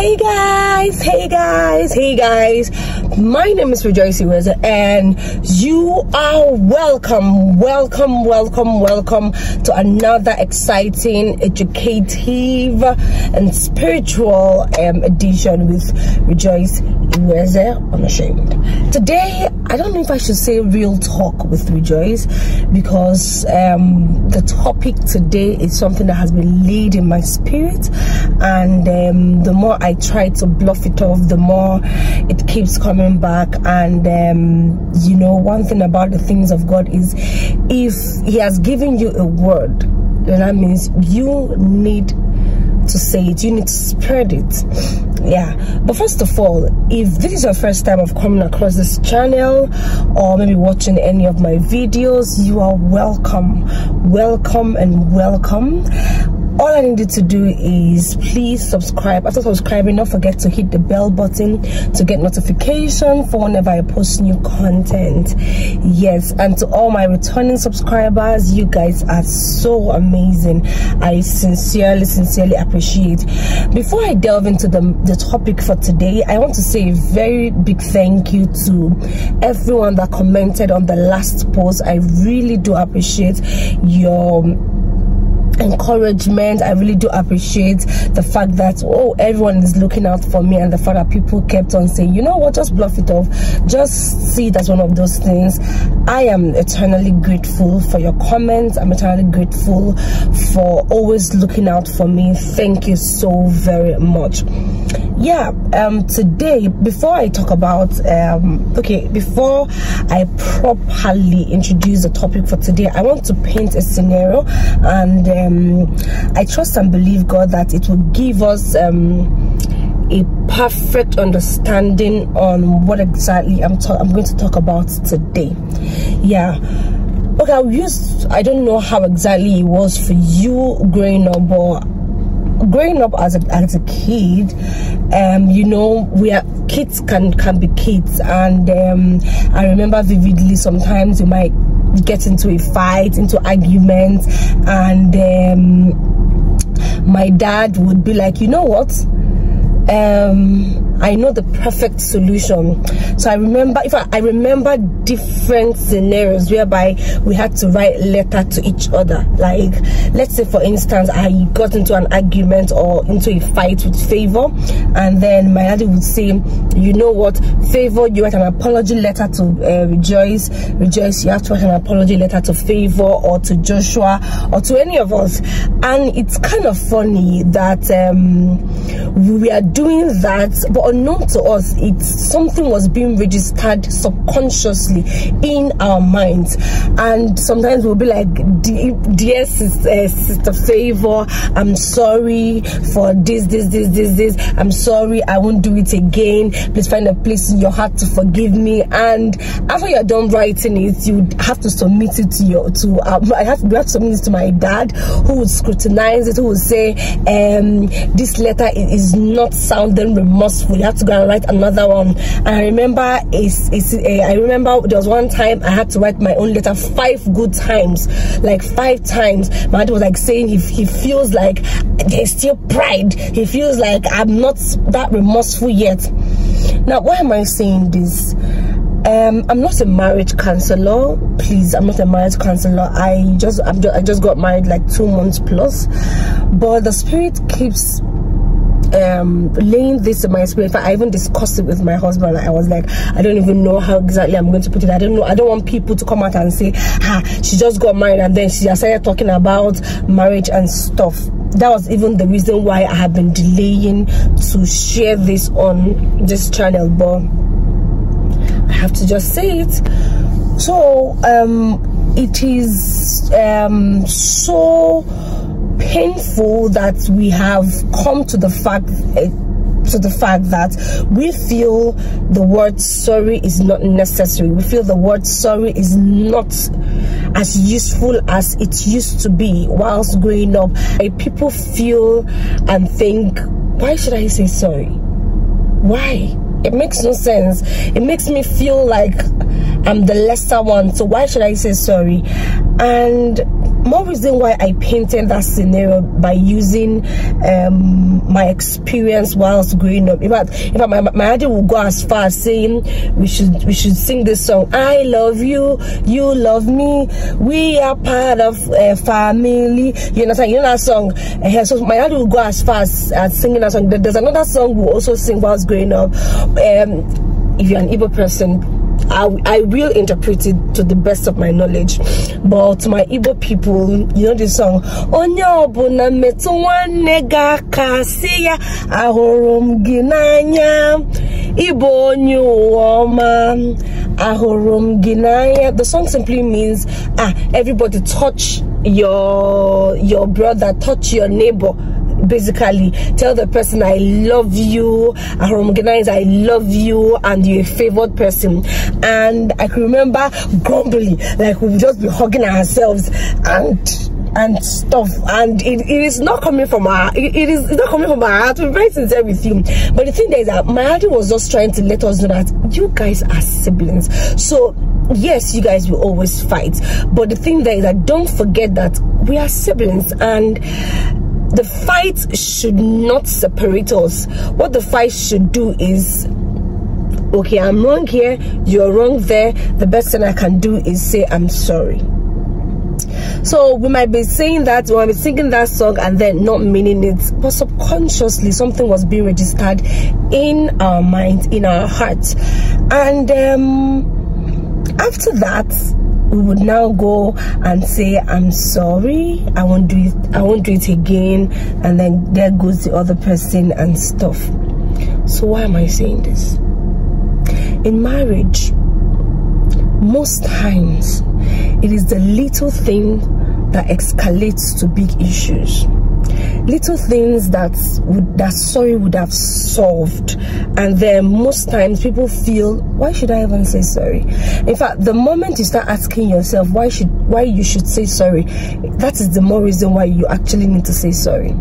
Hey guys, hey guys, hey guys. My name is Rejoice Iwueze and you are welcome, welcome, welcome, welcome to another exciting, educative and spiritual um, edition with Rejoice Iwueze Unashamed. Today, I don't know if I should say real talk with Rejoice because um, the topic today is something that has been laid in my spirit and um, the more I try to bluff it off, the more it keeps coming back. And um, you know, one thing about the things of God is if He has given you a word, then that means you need to say it, you need to spread it. Yeah, but first of all, if this is your first time of coming across this channel or maybe watching any of my videos, you are welcome, welcome, and welcome all I needed to do is please subscribe. After subscribing, don't forget to hit the bell button to get notification for whenever I post new content. Yes, and to all my returning subscribers, you guys are so amazing. I sincerely, sincerely appreciate. Before I delve into the, the topic for today, I want to say a very big thank you to everyone that commented on the last post. I really do appreciate your encouragement. I really do appreciate the fact that oh everyone is looking out for me and the fact that people kept on saying you know what? Just bluff it off. Just see it as one of those things. I am eternally grateful for your comments. I'm eternally grateful for always looking out for me. Thank you so very much yeah um today before i talk about um okay before i properly introduce the topic for today i want to paint a scenario and um i trust and believe god that it will give us um a perfect understanding on what exactly i'm i'm going to talk about today. Yeah. Okay i'll use i don't know how exactly it was for you growing up but growing up as a, as a kid um you know we are kids can can be kids. And um i remember vividly sometimes you might get into a fight into arguments and um my dad would be like you know what? Um I know the perfect solution. So I remember, if I, I, remember different scenarios whereby we had to write letter to each other. Like, let's say for instance, I got into an argument or into a fight with Favor, and then my daddy would say, you know what, Favor, you write an apology letter to uh, Rejoice. Rejoice, you have to write an apology letter to Favor or to Joshua or to any of us. And it's kind of funny that um, we are doing that, but unknown to us it's something was being registered subconsciously in our minds. And sometimes we'll be like dear sister, sister favor i'm sorry for this this this this this. I'm sorry i won't do it again. Please find a place in your heart to forgive me. And after you're done writing it you have to submit it to your to um, i have to, have to submit it to my dad who would scrutinize it who would say um this letter is not sounding remorseful. You have to go and write another one. I remember it's, it's uh, i remember there was one time i had to write my own letter five good times like five times. My dad was like saying he, he feels like there's still pride. He feels like i'm not that remorseful yet. Now why am i saying this? Um i'm not a marriage counselor. Please i'm not a marriage counselor. I just just i just got married like two months plus. But the spirit keeps um laying this in my spirit. I even discussed it with my husband. I was like i don't even know how exactly i'm going to put it. I don't know i don't want people to come out and say ah she just got married and then she started talking about marriage and stuff. That was even the reason why i have been delaying to share this on this channel but i have to just say it. So um it is um so painful that we have come to the fact eh, to the fact that we feel the word sorry is not necessary. We feel the word sorry is not as useful as it used to be whilst growing up. Eh, people feel and think why should i say sorry? Why? It makes no sense. It makes me feel like i'm the lesser one so why should i say sorry? And more reason why I painted that scenario by using um, my experience whilst growing up. In fact, in fact, my, my daddy will go as far as saying we should we should sing this song. I love you, you love me, we are part of a family. You understand? You know that song. Uh, so my daddy will go as far as, as singing that song. There's another song we also sing whilst growing up. Um, if you're an Igbo person, I, I will interpret it to the best of my knowledge. But my Igbo people, you know this song, Onye ọbụla metụ nwanne n'anya. The song simply means ah everybody touch your your brother, touch your neighbor basically tell the person i love you recognize i love you and you're a favored person. And i can remember grumbling like we would just be hugging ourselves and and stuff. And it, it is not coming from our it, it is not coming from our heart. We're very sincere with you. But the thing is that my heart was just trying to let us know that you guys are siblings. So yes you guys will always fight. But the thing there is that don't forget that we are siblings. And the fight should not separate us. What the fight should do is okay i'm wrong here you're wrong there. The best thing i can do is say i'm sorry. So we might be saying that we might be singing that song and then not meaning it but subconsciously something was being registered in our mind in our heart and um after that we would now go and say i'm sorry i won't do it i won't do it again and then there goes the other person and stuff. So why am i saying this? In marriage most times it is the little thing that escalates to big issues little things that would that sorry would have solved. And then most times people feel why should i even say sorry? In fact the moment you start asking yourself why should why you should say sorry that is the more reason why you actually need to say sorry.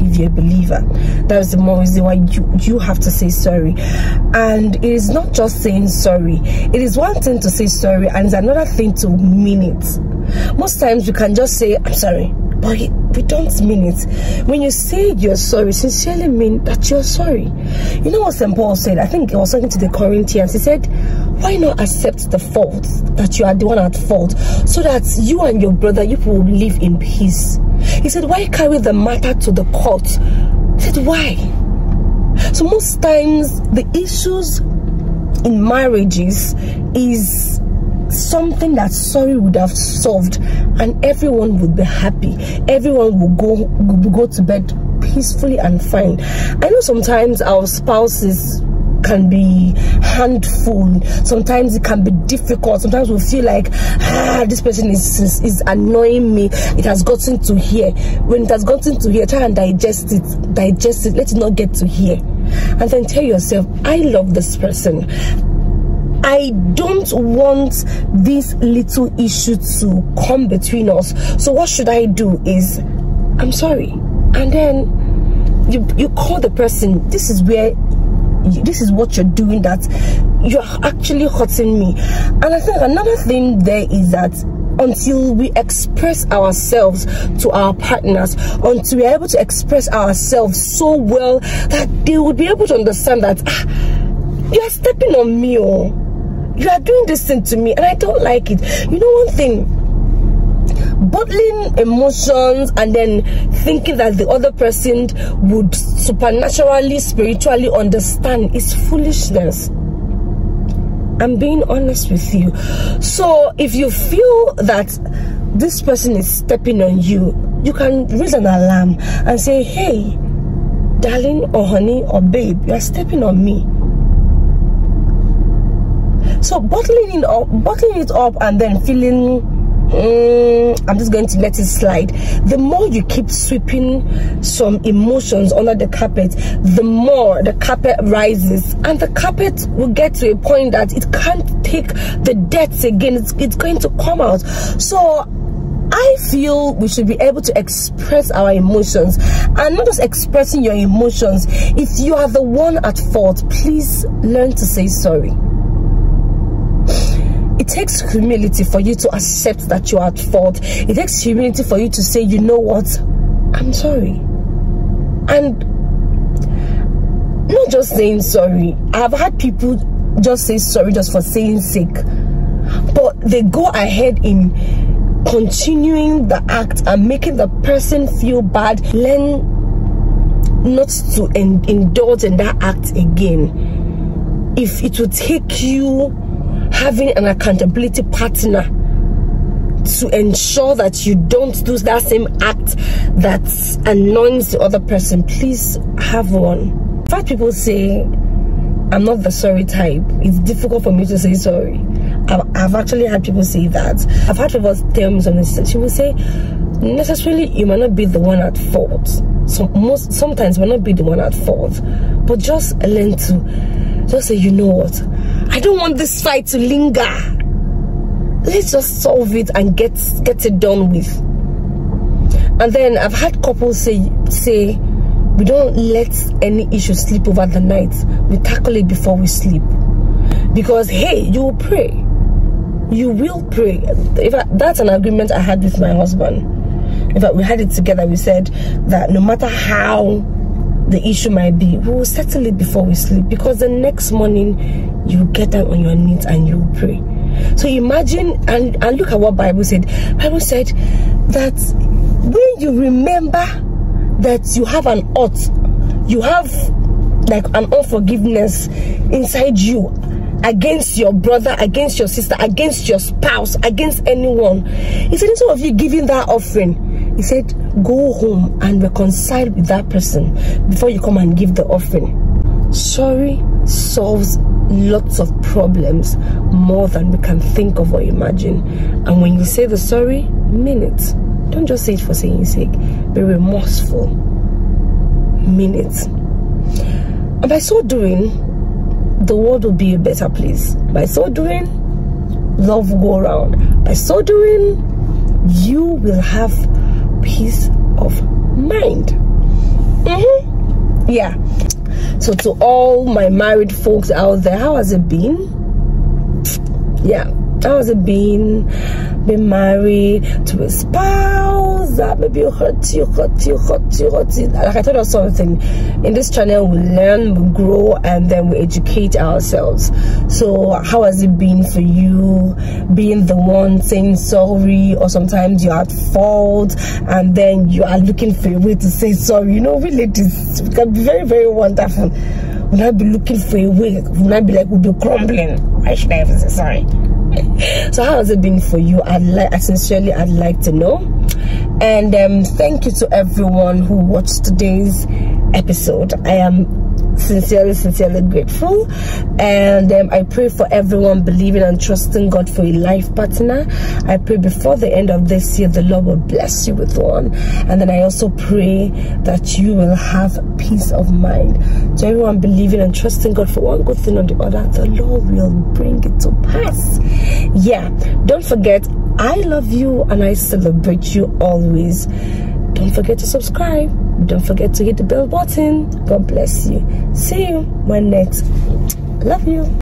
If you're a believer that is the more reason why you you have to say sorry. And it is not just saying sorry. It is one thing to say sorry and it's another thing to mean it. Most times you can just say i'm sorry but we don't mean it. When you say you're sorry, sincerely mean that you're sorry. You know what St. Paul said? I think he was talking to the Corinthians. He said, why not accept the fault that you are the one at fault so that you and your brother, you will live in peace. He said, why carry the matter to the court? He said, why? So most times the issues in marriages is something that sorry would have solved and everyone would be happy. Everyone would go would go to bed peacefully and fine. I know sometimes our spouses can be handful. Sometimes it can be difficult. Sometimes we feel like ah this person is, is, is annoying me. It has gotten to here. When it has gotten to here try and digest it digest it. Let it not get to here. And then tell yourself i love this person I don't want this little issue to come between us. So what should I do is, I'm sorry. And then you, you call the person, this is where, this is what you're doing that you're actually hurting me. And I think another thing there is that until we express ourselves to our partners, until we're able to express ourselves so well that they would be able to understand that ah, you're stepping on me. Oh you are doing this thing to me and I don't like it. You know one thing? bottling emotions and then thinking that the other person would supernaturally, spiritually understand is foolishness. I'm being honest with you. So if you feel that this person is stepping on you, you can raise an alarm and say, hey, darling or honey or babe, you are stepping on me so bottling it up bottling it up and then feeling mm, i'm just going to let it slide. The more you keep sweeping some emotions under the carpet the more the carpet rises. And the carpet will get to a point that it can't take the debts again. It's, it's going to come out. So I feel we should be able to express our emotions. And not just expressing your emotions. If you are the one at fault, please learn to say sorry it takes humility for you to accept that you're at fault. It takes humility for you to say, you know what, I'm sorry. And not just saying sorry. I've had people just say sorry just for saying sake. But they go ahead in continuing the act and making the person feel bad. Learn not to indulge in that act again. If it would take you having an accountability partner to ensure that you don't do that same act that annoys the other person, please have one. Five people say, I'm not the sorry type. It's difficult for me to say sorry. I've, I've actually had people say that. I've had people tell me something. She will say, necessarily, you might not be the one at fault. So most sometimes might not be the one at fault, but just learn to just say, you know what, I don't want this fight to linger. Let's just solve it and get get it done with. And then I've had couples say say we don't let any issue sleep over the night. We tackle it before we sleep. Because hey, you will pray. You will pray. If I, that's an agreement I had with my husband. In fact, we had it together. We said that no matter how the issue might be, we will settle it before we sleep because the next morning you get down on your knees and you pray. So imagine and, and look at what Bible said. Bible said that when you remember that you have an ought, you have like an unforgiveness inside you against your brother, against your sister, against your spouse, against anyone. Said, instead of you giving that offering, he said, go home and reconcile with that person before you come and give the offering. Sorry solves lots of problems more than we can think of or imagine. And when you say the sorry, mean it. Don't just say it for saying sake. Be remorseful. Mean it. And by so doing, the world will be a better place. By so doing, love will go around. By so doing, you will have peace of mind. Mm -hmm. Yeah. So to all my married folks out there, how has it been? Yeah, how has it been? Been married to a spouse that maybe you hurt you, hurt you, hurt you, hurt you. Like I told you something, in this channel we learn, we grow, and then we educate ourselves. So how has it been for you being the one saying sorry, or sometimes you're at fault, and then you are looking for a way to say sorry? You know, we ladies can be very, very wonderful. We'll not be looking for a way, we'll not be like, we'll be crumbling. Why should I ever say sorry? So how has it been for you? I'd like i sincerely i'd like to know. And um, thank you to everyone who watched today's episode. I am sincerely sincerely grateful. And um, i pray for everyone believing and trusting god for a life partner. I pray before the end of this year the lord will bless you with one. And then i also pray that you will have peace of mind. To everyone believing and trusting god for one good thing or the other the lord will bring it to pass. Yeah don't forget i love you and i celebrate you always don't forget to subscribe. Don't forget to hit the bell button. God bless you. See you when next. Love you